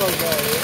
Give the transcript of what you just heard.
go, guy.